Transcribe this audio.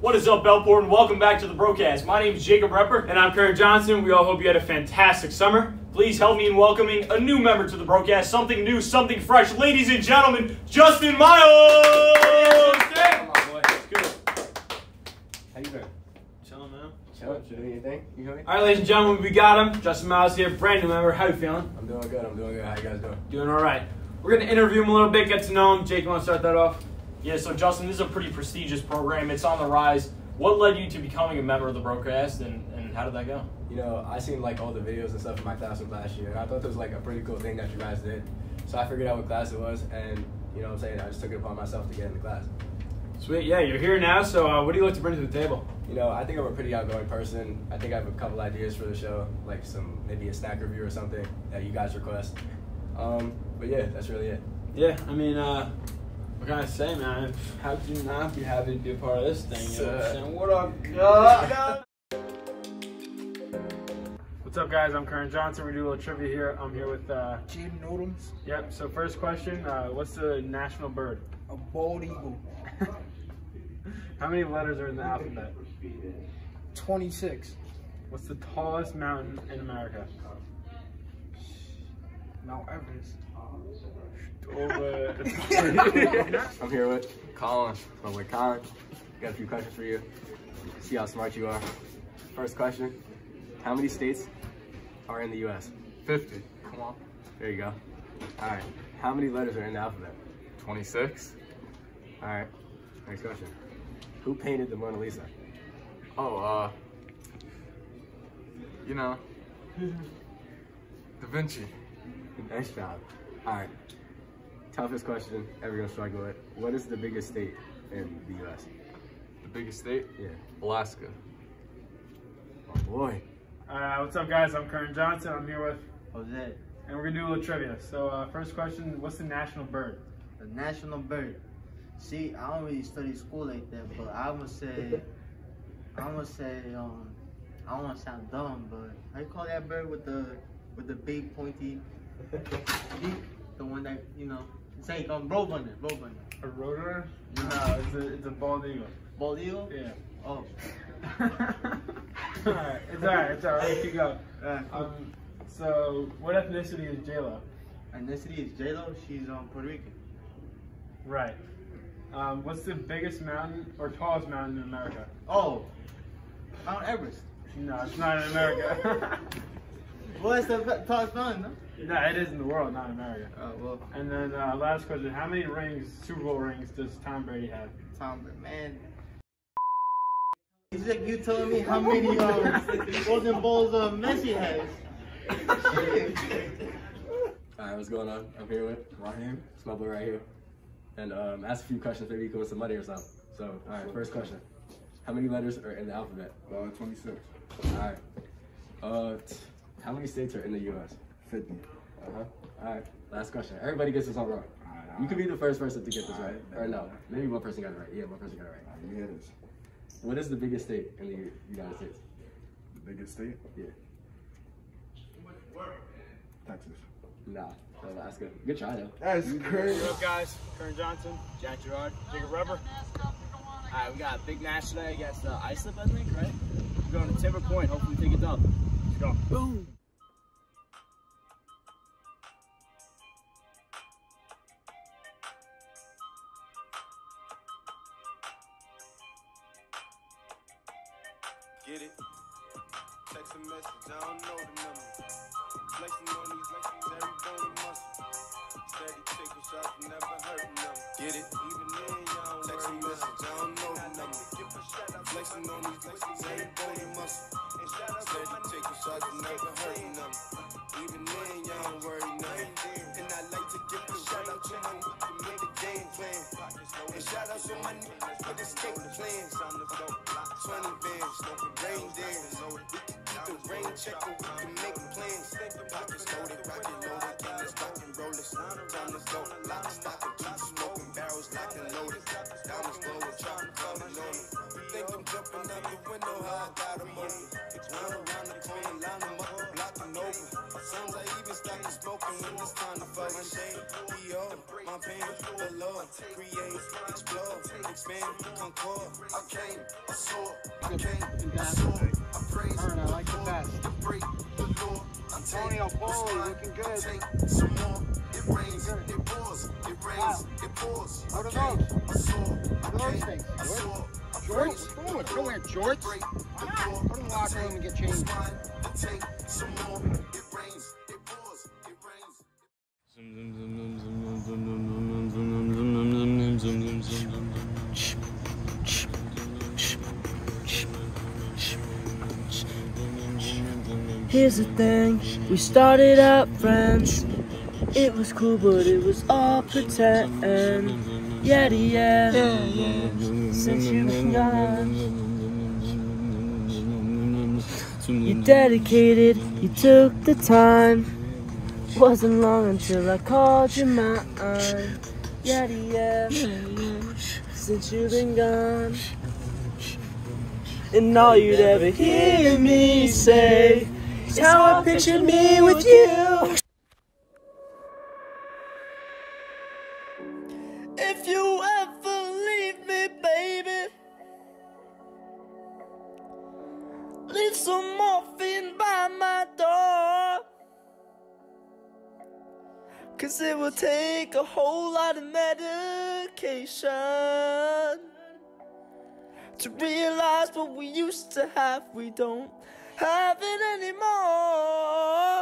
What is up, Bellport, and welcome back to the broadcast. My name is Jacob Repper. And I'm Karen Johnson. We all hope you had a fantastic summer. Please help me in welcoming a new member to the broadcast. Something new, something fresh. Ladies and gentlemen, Justin Miles! Come on, boy. Let's go. How you doing? Chilling, man. Chilling? Doing anything? You hear me? All right, ladies and gentlemen, we got him. Justin Miles here, brand new member. How you feeling? I'm doing good. I'm doing good. How you guys doing? Doing all right. We're gonna interview him a little bit, get to know him. Jake, you want to start that off? Yeah, so Justin, this is a pretty prestigious program. It's on the rise. What led you to becoming a member of the broadcast, and, and how did that go? You know, I seen like all the videos and stuff in my class from last year, and I thought this was like a pretty cool thing that you guys did. So I figured out what class it was, and you know what I'm saying? I just took it upon myself to get in the class. Sweet. Yeah, you're here now. So, uh, what do you like to bring to the table? You know, I think I'm a pretty outgoing person. I think I have a couple ideas for the show, like some maybe a snack review or something that you guys request. Um, but yeah, that's really it. Yeah, I mean, uh, what can I say, man? How could you not be happy to be a part of this thing? You know what I'm saying? What up, God? What's up, guys? I'm Karen Johnson. We do a little trivia here. I'm here with, uh, Jim Noodles, yep. So, first question uh, What's the national bird? a bald eagle, How many letters are in the alphabet? 26. What's the tallest mountain in America? Mount Everest. Over. I'm here with Colin. I'm with Colin. Got a few questions for you. See how smart you are. First question: How many states are in the U.S.? 50. Come on. There you go. All right. How many letters are in the alphabet? 26. All right. Next question. Who painted the Mona Lisa? Oh, uh, you know, Da Vinci. Nice job. All right. Toughest question ever gonna struggle with. What is the biggest state in the U.S.? The biggest state? Yeah. Alaska. Oh boy. uh, what's up, guys? I'm Karen Johnson. I'm here with, Jose, and we're gonna do a little trivia. So, uh, first question: What's the national bird? the national bird. See, I don't really study school like that, but I would say, I would say, um, I don't want to sound dumb, but how you call that bird with the with the big pointy beak? The one that you know, like um, roadrunner, roadrunner. A rotor? No. It's a it's a bald eagle. Bald eagle? Yeah. Oh, alright, it's alright. It's alright. Keep going. uh, Um, so, what ethnicity is J Lo? ethnicity is J Lo. She's um Puerto Rican. Right. Um, what's the biggest mountain or tallest mountain in America? Oh, Mount Everest. No, it's not in America. What's the tallest mountain? No, it is in the world, not in America. Oh well, And then uh, last question: How many rings, Super Bowl rings, does Tom Brady have? Tom, Brady, man. It's like you telling me how many um, golden balls uh, Messi has. All right, what's going on? I'm here with Raheem. It's my boy right here. And um, ask a few questions, maybe you can win some money or something. So, all right, first question. How many letters are in the alphabet? Uh, 26. All right. Uh, t- how many states are in the U.S.? 50. Uh-huh. All right, last question. Everybody gets this all wrong. You could be the first person to get this right. Or no, maybe one person got it right. Yeah, one person got it right. You hear this? What is the biggest state in the United States? The biggest state? Yeah. Texas. Nah, Alaska. Good try, though. That's crazy. What's up, guys? Karen Johnson, Jack Gerard, Jacob Rubber. Alright, we got a big match today against uh, Islip, I think, right? We're going to Timber Point, hopefully take it up. Let's go. Boom! Get it? Text a message, I don't know the number. Flexing on these flexes, every bony muscle. Steady taking shots, never hurting them. Get it? Even then, y'all Text a message, I don't know the number. Flexing on these flexes, every bony muscle. Steady taking shots, never hurting them. Even then, y'all don't worry nothing. And I like to give a shout out to my niggas who made the game plan. And shout out to my niggas for the escape plans. 20 bands, rain dance. We can keep the rain check or we can make plans. Pockets loaded, rocket loaded, killers, rock and rollers. Time to go, pain. The Lord create, explore, expand, concord. I came, I saw, I came, I saw, I praise. I like the best. I break the law. I take Antonio the spine, looking good. I take some more. It rains, it pours, it rains, it pours. I What are those? I saw, I What are those things? I saw, Shorts? praise. Come on, go in, shorts. Break the Why law. not? Go to the locker room and get changed. Take some more. Here's the thing, we started out friends. It was cool, but it was all pretend. Yada yeah, since you've been gone. You dedicated, you took the time. Wasn't long until I called you mine. Yeah, yeah, since you've been gone. And all you'd ever hear me say how I pictured me with you. If you ever leave me, baby, leave some morphine by my door. Cause it will take a whole lot of medication to realize what we used to have, we don't have it anymore.